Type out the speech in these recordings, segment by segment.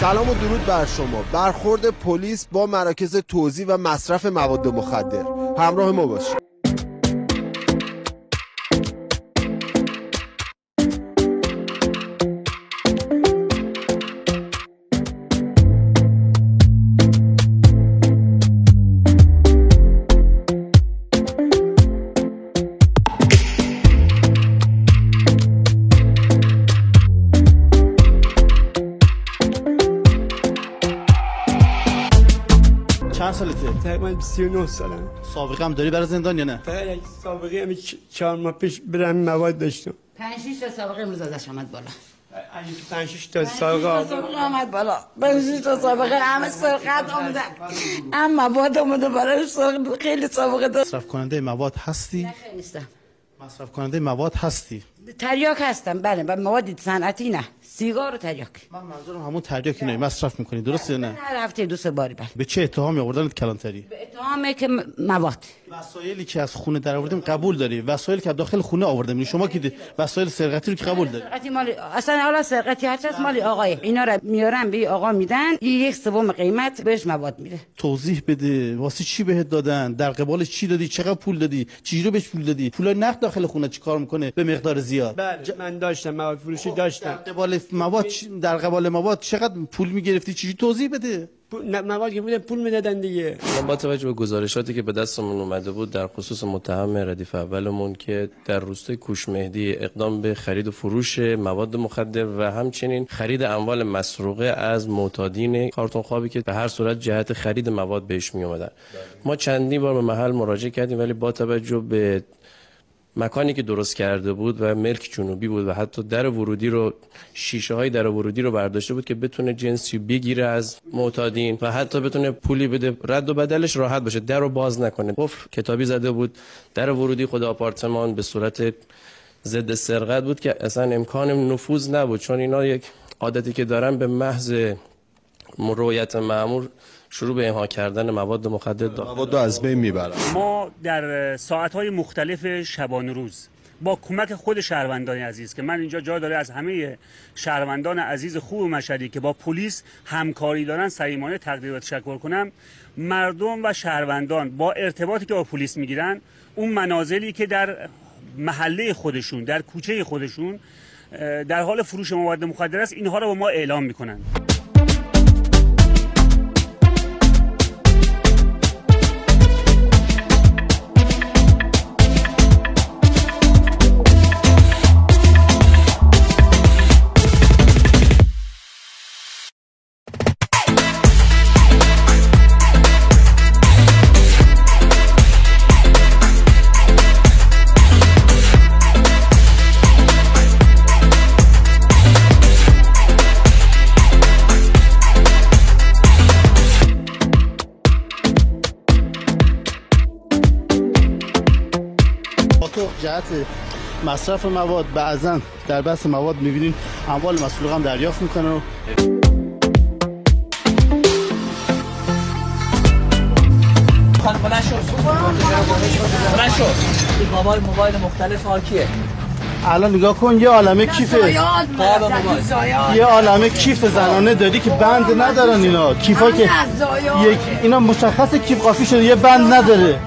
سلام و درود بر شما. برخورد پلیس با مراکز توزیع و مصرف مواد مخدر. همراه ما باشید. سالته؟ تقریبا 39 سالم سابقه هم داری برای زندان یا نه؟ فقط یک سابقه همین چهار ماه پیش برم مواد داشتم پنج شیش تا سابقه امروز ازش آمد بالا اگه که پنج شش تا سابقه آمد بالا پنج شیش تا سابقه همه سرقت آمده اما مواد آمده سابقه خیلی سابقه داشت مصرف کننده مواد هستی؟ خیلی نیستم مصرف کننده مواد هستی؟ تریاک هستم. بله و مواد صنعتی نه سیگار و تریاک. من منظورم همون تریاک اینه. مصرف می‌کنی. درسته نه؟ هر هفته دو سه باری بله. به چه اتهامی آوردنت کلانتری؟ به اتهامه که مواد. وسایلی که از خونه در آوردیم قبول داری. وسایلی که داخل خونه آوردیم یعنی شما که وسایل سرقتی رو که قبول داری؟ سرقتی اصلا حالا سرقتی هر چیز مالی آقای. اینا رو میارن به آقا میدن یک سوم قیمت بهش مواد میده. توضیح بده. واسه چی بهت دادن؟ در قبالش چی دادی؟ چقدر پول دادی؟ چی رو بهش پول دادی؟ پول نقد داخل خونه چیکار می‌کنه؟ به مقدار زیاد. بله من داشتم مواد فروشی در داشتم. قبال مواد در قبال مواد چقدر پول می‌گرفتی؟ چی توضیح بده؟ مواد که بودن پول می‌دادن دیگه. ما با توجه به گزارشاتی که به دستمون اومده بود در خصوص متهم ردیف اولمون که در روستای کوش مهدی اقدام به خرید و فروش مواد مخدر و همچنین خرید اموال مسروقه از معتادین کارتون خوابی که به هر صورت جهت خرید مواد بهش می اومدن ما چندی بار به محل مراجعه کردیم ولی با توجه به مکانی که درست کرده بود و ملک جنوبی بود و حتی در ورودی رو شیشه های در ورودی رو برداشته بود که بتونه جنسی بگیره از معتادین و حتی بتونه پولی بده. رد و بدلش راحت باشه. در رو باز نکنه. قفل کتابی زده بود. در ورودی خود آپارتمان به صورت ضد سرقت بود که اصلا امکان نفوذ نبود. چون اینا یک عادتی که دارن به محض رویت معمور شروع به امها کردن مواد مخدر داخل مواد از بین می‌برن. ما در ساعتهای مختلف شبانه روز با کمک خود شهروندان عزیز که من اینجا جا داره از همه شهروندان عزیز خوب مشهدی که با پلیس همکاری دارن صمیمانه تقدیر و تشکر کنم مردم و شهروندان با ارتباطی که با پلیس می‌گیرن اون منازلی که در محله خودشون در کوچه خودشون در حال فروش مواد مخدر است اینها رو به ما اعلام می‌کنن. مصرف مواد. بعضا در بحث مواد می‌بینین اموال مسئول هم دریافت می‌کنه و این موبایل موبایل مختلف حاکیه. الان نگاه کن یه عالمه کیف موبایل. یه عالمه کیف زنانه داری که بند ندارن اینا. کیفا که یک اینا مشخص کیف قافی شده یه بند نداره.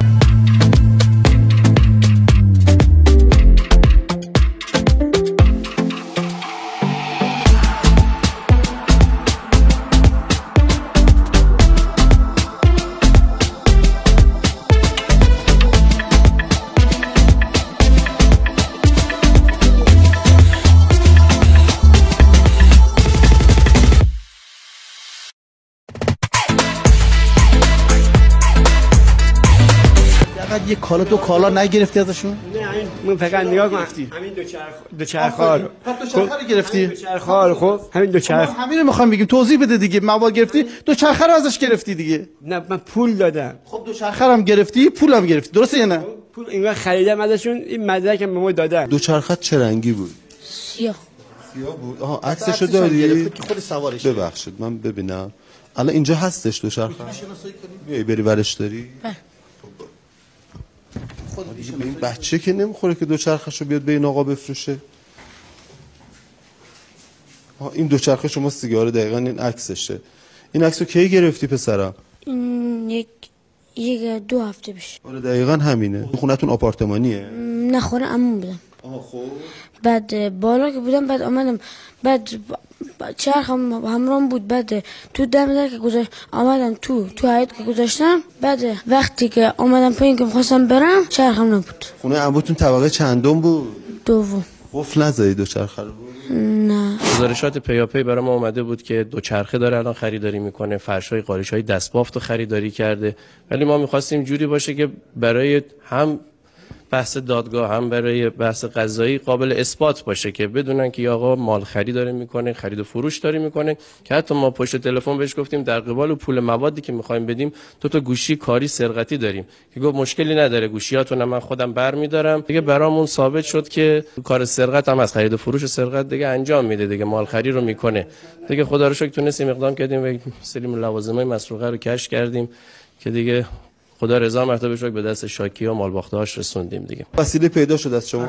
فقط یه کالا دو کالا نگرفتی ازشون؟ نه همین من فقط نگاه کن همین دو چرخ دو چرخا رو. پس دو چرخه رو گرفتی؟ دو چرخا رو خب. همین دو چرخ. ما همین رو می‌خوام بگیم. توضیح بده دیگه. مواد گرفتی دو چرخه رو ازش گرفتی دیگه. نه من پول دادم. خب دو چرخه رو هم گرفتی پول هم گرفتی. درسته یا نه؟ پول اینقدر خریدم ازشون این مدرکم به ما دادن. دوچرخت چه رنگی بود؟ سیاه. سیاه بود؟ آها عکسشو عکسش هم داری؟ خود سوارش ببخشید من ببینم. الان اینجا هستش دوچرخه بیای بری ورش داری؟ خود به این بچه که نمی‌خوره که دوچرخش رو بیاد به این آقا بفروشه. آها، این دوچرخه شما سیگار دقیقا این عکسشه. این عکسو کی گرفتی پسرم این یک یک دو هفته پیش. آره دقیقا همینه. خونتون آپارتمانیه؟ نخوره امون بودم. آها خب. بعد بالا که بودم بعد آمدم بعد چرخ هم همرام بود. بعد تو دم در که گذاشت آمدم تو تو حیات که گذاشتم. بعد وقتی که آمدم پایین که می‌خواستم برم چرخم نبود. خونه عموتون طبقه چندم بود؟ دوم. قفل نزدی دوچرخه رو نه. گزارشات پیاپی برای ما اومده بود که دوچرخه داره الان خریداری می‌کنه. فرشای قالیش های دستبافت رو خریداری کرده. ولی ما می‌خواستیم جوری باشه که برای هم بحث دادگاه هم برای بحث قضایی قابل اثبات باشه که بدونن که آقا مال خرید داره می‌کنه خرید و فروش داره می‌کنه. که حتی ما پشت تلفن بهش گفتیم در قبال پول موادی که می‌خوایم بدیم تو تا گوشی کاری سرقتی داریم. که گفت مشکلی نداره گوشیاتون من خودم برمیدارم. دیگه برامون ثابت شد که کار سرقت هم از خرید و فروش سرقت دیگه انجام میده دیگه مال خرید رو می‌کنه. دیگه خدا رو شکر تونستیم اقدام کردیم و سلیم لوازم های مسروقه رو کش کردیم که دیگه خدا رضا مرتبه شکر به دست شاکی و مالباختهاش رسوندیم دیگه. وسیله پیدا شد از شما؟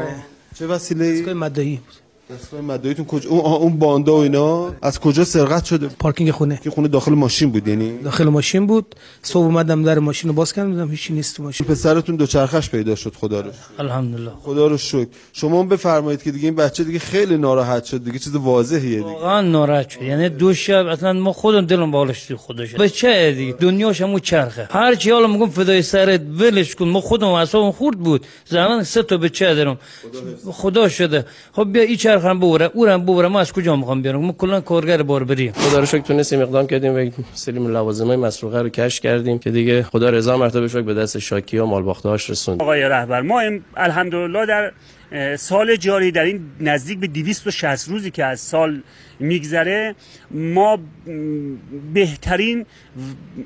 چه وسیله دستگاه مدعی بود؟ دستگاه مدعیتون کجا؟ اون اون باندا و اینا. از کجا سرقت شده؟ پارکینگ خونه. که خونه داخل ماشین بود یعنی؟ داخل ماشین بود. صبح اومدم در ماشین رو باز کردم دیدم هیچی نیست تو ماشین. پسرتون دوچرخش پیدا شد خدا رو الحمدلله. خدا رو شکر. شما هم بفرمایید که دیگه این بچه دیگه خیلی ناراحت شد دیگه چیز واضحیه دیگه. واقعا ناراحت شد. یعنی دو شب اصلا ما خودم دلم بالش تو خودش بچه دیگه؟ دنیاش همو چرخه. هر چی حالا میگم فدای سرت ولش کن. ما خودم اعصابم خورد بود. زمان سه تا بچه دارم خدا شده. خب بیا این هم ببره او هم ببره ما از کجا می‌خوام بیارم ما کلا کارگر باربری خدا رو شکر تونستیم اقدام کردیم و سلیم لوازم های مسروقه رو کش کردیم که دیگه خدا رضا مرتبه شکر به دست شاکی و مالباختهاش رسوندیم آقای رهبر ما ام- الحمدلله در سال جاری در این نزدیک به 260 روزی که از سال میگذره ما بهترین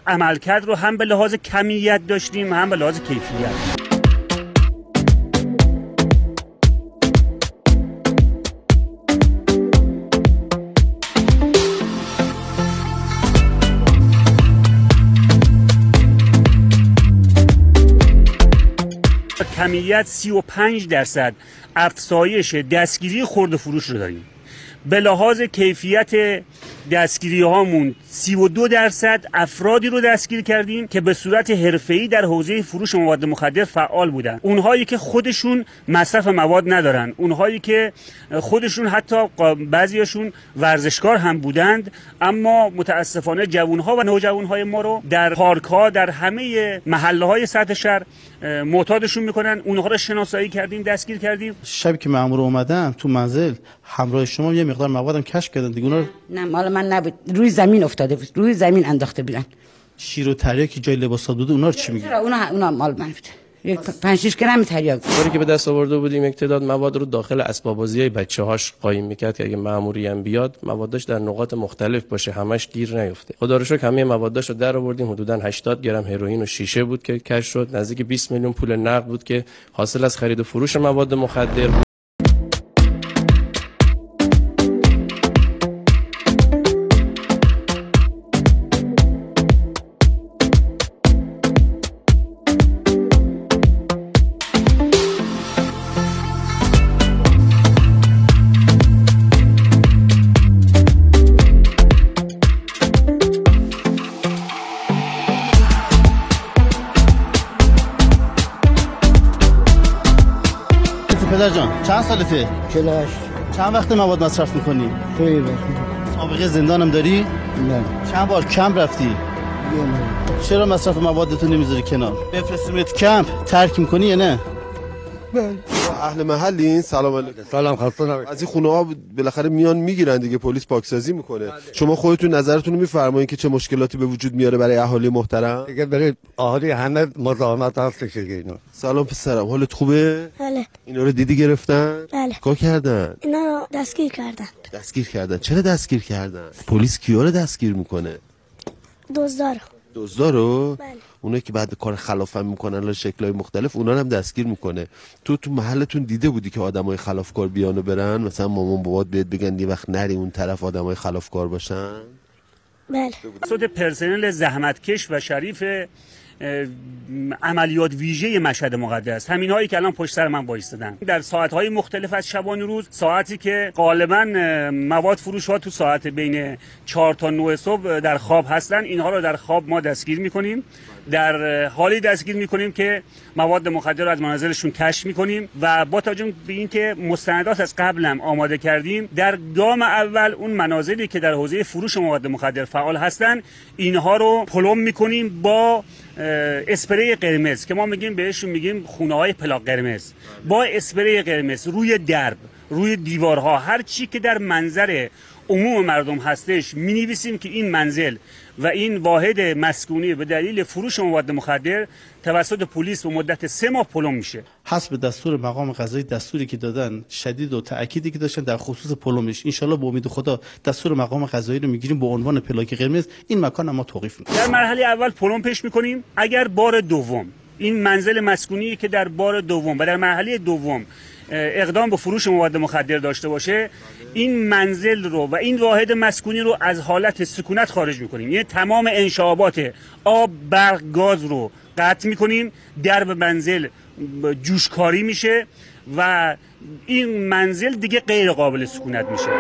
عملکرد رو هم به لحاظ کمیت داشتیم هم به لحاظ کیفیت کمیت 35 درصد افزایش دستگیری خورد و فروش رو داریم. به لحاظ کیفیت دستگیری هامون 32 درصد افرادی رو دستگیر کردیم که به صورت حرفه‌ای در حوزه فروش مواد مخدر فعال بودن. اونهایی که خودشون مصرف مواد ندارن. اونهایی که خودشون حتی بعضیاشون ورزشکار هم بودند اما متاسفانه جوانها و نوجوانهای ما رو در پارک ها در همه محله های سطح شهر معتادشون می‌کنن. اونها رو شناسایی کردیم دستگیر کردیم. شبی که مامور اومدن تو منزل همراه شما یه مقدار موادم کشف کردن دیگه. نه مال من نبود. روی زمین افتاده بود. روی زمین انداخته بودن. شیر و تریاک که جای لباسات بوده اونا رو چی میگی؟ چرا؟ اونا اونا مال من بود. یک پنج شش گرم تریاک بود. کاری که به دست آورده بودیم یک تعداد مواد رو داخل اسباب بازی های بچه هاش قایم می‌کرد که اگه ماموری هم بیاد موادش در نقاط مختلف باشه همش گیر نیفته. خدا رو شکر همه مواداش رو در آوردیم. حدودا 80 گرم هروئین و شیشه بود که کش شد. نزدیک 20 میلیون پول نقد بود که حاصل از خرید و فروش مواد مخدر بود. پدر جان چند سالته؟ 48 چند وقت مواد مصرف می‌کنی؟ خیلی وقت سابقه زندانم داری؟ نه. چند بار کم رفتی؟ چرا مصرف موادتو نمی‌ذاری کنار؟ بفرستیمت کمپ. ترک می‌کنی یا نه؟ اهل محلین. سلام علیکم. سلام خسته نباشید. از این خونه ها بالاخره میان می‌گیرن دیگه پلیس پاکسازی می‌کنه. شما خودتون نظرتون رو میفرمایین که چه مشکلاتی به وجود میاره برای اهالی محترم؟ دیگه برید اهالی همه مزاحمت هستش دیگه اینا. سلام پسرم حالت خوبه؟ بله. اینا رو دیدی گرفتن؟ بله. کار کردن؟ اینا رو دستگیر کردن. دستگیر کردن. چرا دستگیر کردن؟ پلیس کیا رو دستگیر می‌کنه؟ دزدار دزدا رو بله. اونایی که بعد کار خلافم می‌کنن لا شکلهای مختلف اونا هم دستگیر می‌کنه. تو تو محلتون دیده بودی که آدمای خلافکار بیان و برن؟ مثلا مامان بابات بهت بگن یه وقت نری اون طرف آدمای خلافکار باشن؟ بله. پرسنل زحمتکش و شریف عملیات ویژه مشهد مقدس. همین هایی که الان پشت سر من وایستادن. در ساعت های مختلف از شبانه روز ساعتی که غالبا مواد فروش ها تو ساعت بین 4 تا 9 صبح در خواب هستن اینها رو در خواب ما دستگیر می‌کنیم. در حالی دستگیر می‌کنیم که مواد مخدر رو از منازلشون کشف می‌کنیم و با توجه به اینکه مستندات از قبلم آماده کردیم در گام اول اون منازلی که در حوزه فروش مواد مخدر فعال هستن اینها رو پلم می‌کنیم با اسپری قرمز که ما میگیم بهشون میگیم خونه های پلاک قرمز. با اسپری قرمز روی درب روی دیوارها هر چی که در منظر عموم مردم هستش می نویسیم که این منزل و این واحد مسکونی به دلیل فروش مواد مخدر توسط پلیس به مدت سه ماه پلم میشه. حسب دستور مقام قضایی دستوری که دادن شدید و تأکیدی که داشتن در خصوص پلومش انشالله به امید خدا دستور مقام قضایی رو می‌گیریم به عنوان پلاک قرمز. این مکان ما توقیف می‌کنیم. در مرحله اول پلم پیش می‌کنیم. اگر بار دوم این منزل مسکونی که در بار دوم و در مرحله دوم اقدام به فروش مواد مخدر داشته باشه. این منزل رو و این واحد مسکونی رو از حالت سکونت خارج می‌کنیم. یعنی تمام انشابات آب برق گاز رو قطع می‌کنیم. درب منزل جوشکاری میشه و این منزل دیگه غیر قابل سکونت میشه.